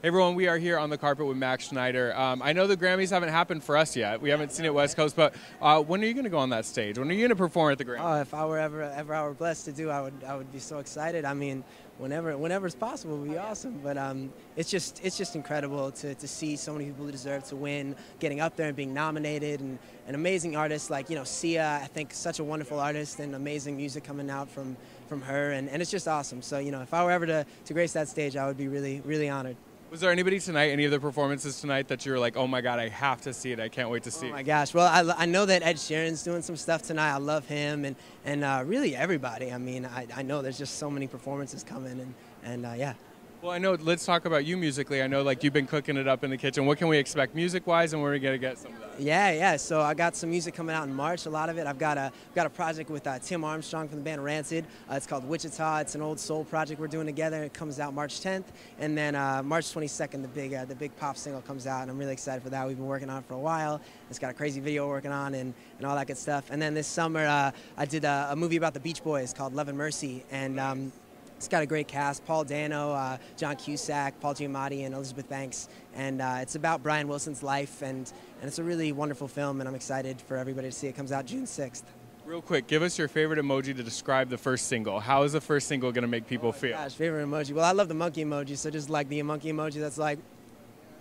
Hey everyone, we are here on the carpet with Max Schneider. Um, I know the Grammys haven't happened for us yet. We haven't seen it West Coast, but uh, when are you going to go on that stage? When are you going to perform at the Grammys? Oh, if I were ever ever I were blessed to do, I would I would be so excited. I mean, whenever whenever it's possible would be awesome. But um, it's just it's just incredible to, to see so many people who deserve to win getting up there and being nominated and an amazing artist like you know Sia. I think such a wonderful artist and amazing music coming out from from her and, and it's just awesome. So you know if I were ever to, to grace that stage, I would be really really honored. Was there anybody tonight, any of the performances tonight that you were like, oh my God, I have to see it. I can't wait to see it? oh it? my gosh. Well, I, I know that Ed Sheeran's doing some stuff tonight. I love him and, and uh, really everybody. I mean, I, I know there's just so many performances coming and, and uh, yeah. Well, I know. Let's talk about you musically. I know, like you've been cooking it up in the kitchen. What can we expect music-wise, and where are we gonna get some of that? Yeah, yeah. So I got some music coming out in March. A lot of it. I've got a got a project with uh, Tim Armstrong from the band Rancid. Uh, it's called Wichita. It's an old soul project we're doing together. It comes out March 10th, and then uh, March 22nd, the big uh, the big pop single comes out, and I'm really excited for that. We've been working on it for a while. It's got a crazy video working on and, and all that good stuff. And then this summer, uh, I did a, a, movie about the Beach Boys called Love and Mercy, and um, it's got a great cast: Paul Dano, uh, John Cusack, Paul Giamatti, and Elizabeth Banks. And uh, it's about Brian Wilson's life, and, and it's a really wonderful film. And I'm excited for everybody to see it. it comes out June 6th. Real quick, give us your favorite emoji to describe the first single. How is the first single going to make people oh feel? Gosh, favorite emoji. Well, I love the monkey emoji, so just like the monkey emoji, that's like.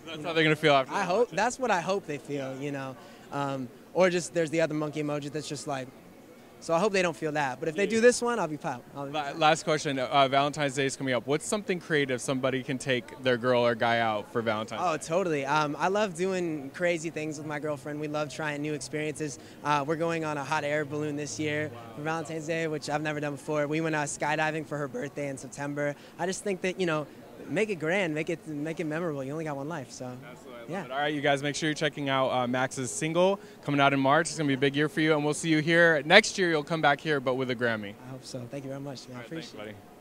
That's how they're going to feel after. I hope that's what I hope they feel. You know, um, or just there's the other monkey emoji that's just like so I hope they don't feel that. But if they do this one, I'll be proud. Last question. Uh, Valentine's Day is coming up. What's something creative somebody can take their girl or guy out for Valentine's Oh, totally. Um, I love doing crazy things with my girlfriend. We love trying new experiences. Uh, we're going on a hot air balloon this year wow. for Valentine's Day, which I've never done before. We went uh, skydiving for her birthday in September. I just think that, you know, make it grand, make it make it memorable. You only got one life, so. Yeah. All right, you guys, make sure you're checking out uh, Max's single coming out in March. It's gonna be a big year for you, and we'll see you here next year. You'll come back here, but with a Grammy. I hope so. Thank you very much. Man. I appreciate thanks, buddy.